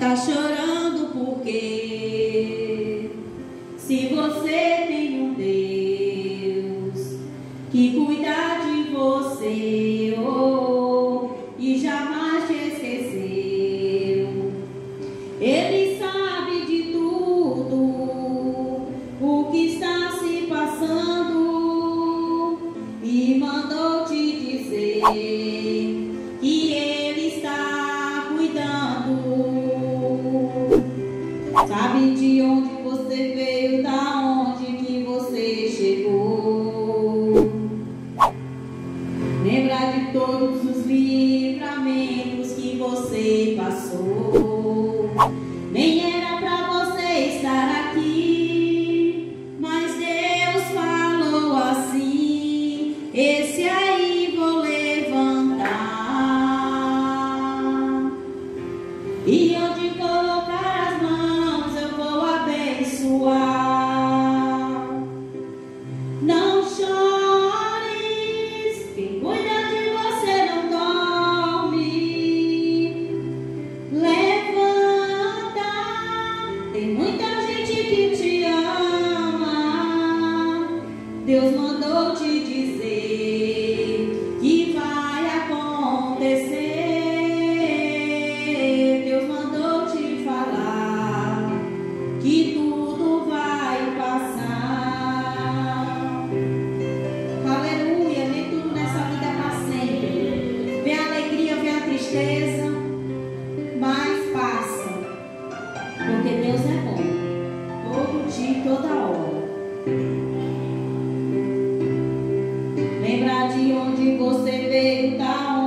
Tá chorando por quê? Se você tem um Deus que cuida de você oh, e jamais te esqueceu, Ele sabe de tudo o que está se passando e mandou te dizer Sabe de onde você veio, da onde que você chegou. Lembra de todos os livramentos que você passou. Nem era pra você estar aqui, mas Deus falou assim: Esse aí vou levantar. E onde muita gente que te ama. Deus mandou te dizer que vai acontecer. Toda hora. Lembra de onde você veio, da onde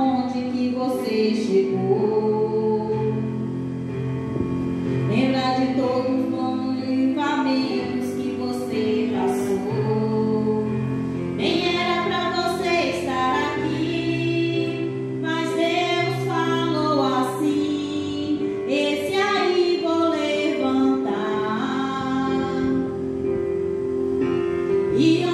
E onde